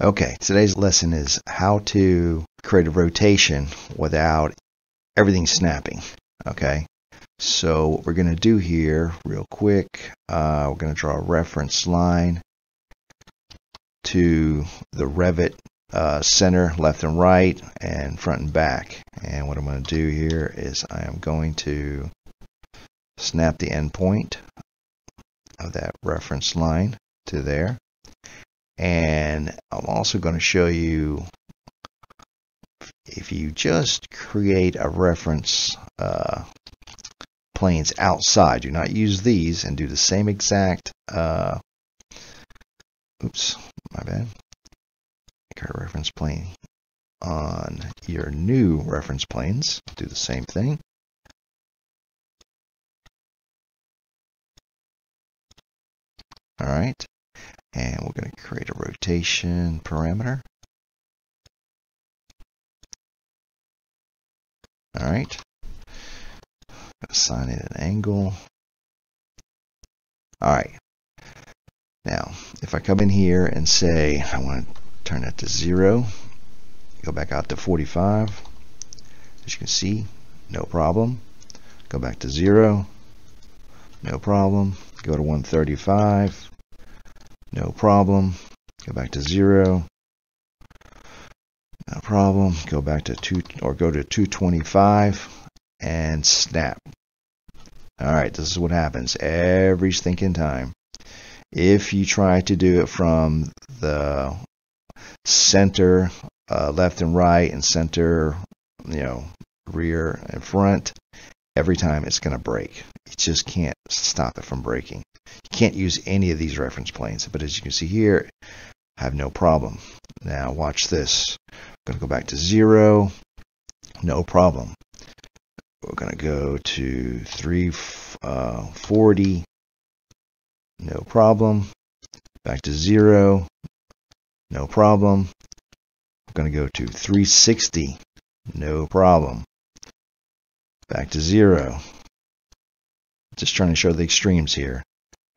Okay, today's lesson is how to create a rotation without everything snapping. Okay, so what we're going to do here real quick, uh, we're going to draw a reference line to the Revit uh, center, left and right, and front and back. And what I'm going to do here is I am going to snap the endpoint of that reference line to there and I'm also going to show you if you just create a reference uh, planes outside, do not use these and do the same exact, uh, oops, my bad, create a reference plane on your new reference planes, do the same thing. All right, and we're going to create a rotation parameter. All right. Assign it an angle. All right. Now, if I come in here and say I want to turn that to zero, go back out to 45. As you can see, no problem. Go back to zero, no problem. Go to 135, no problem. Go back to zero. No problem. Go back to two or go to 225 and snap. All right, this is what happens every stinking time. If you try to do it from the center, uh, left and right, and center, you know, rear and front, every time it's going to break. You just can't stop it from breaking. You can't use any of these reference planes, but as you can see here, I have no problem. Now watch this. I'm going to go back to zero, no problem. We're going to go to 340, uh, no problem. Back to zero, no problem. I'm going to go to 360, no problem back to zero. Just trying to show the extremes here.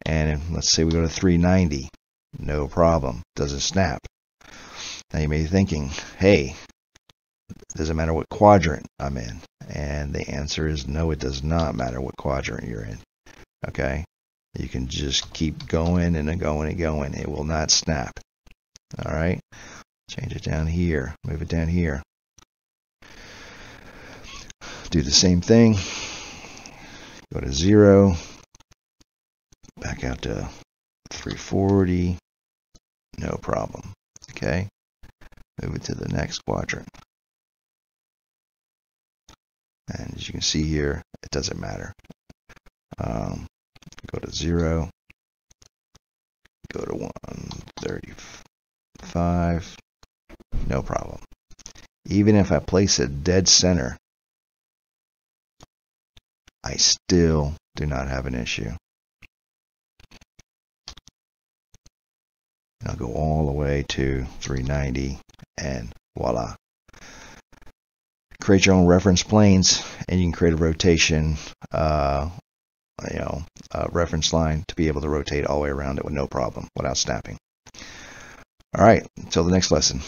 And let's say we go to 390. No problem. Doesn't snap. Now you may be thinking, hey, doesn't matter what quadrant I'm in? And the answer is no, it does not matter what quadrant you're in. Okay? You can just keep going and going and going. It will not snap. All right? Change it down here. Move it down here do the same thing. Go to zero, back out to 340, no problem. Okay, move it to the next quadrant. And as you can see here, it doesn't matter. Um, go to zero, go to 135, no problem. Even if I place it dead center, I still do not have an issue. And I'll go all the way to 390 and voila. Create your own reference planes and you can create a rotation, uh, you know, reference line to be able to rotate all the way around it with no problem without snapping. All right, until the next lesson.